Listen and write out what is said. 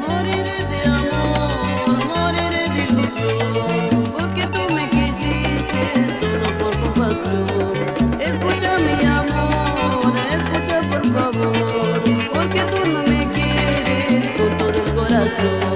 Moriré de amor, moriré de lujur, porque tú me quisiste solo por tu pasión. Escucha mi amor, escucha por favor, porque tú no me quieres por todo el corazón.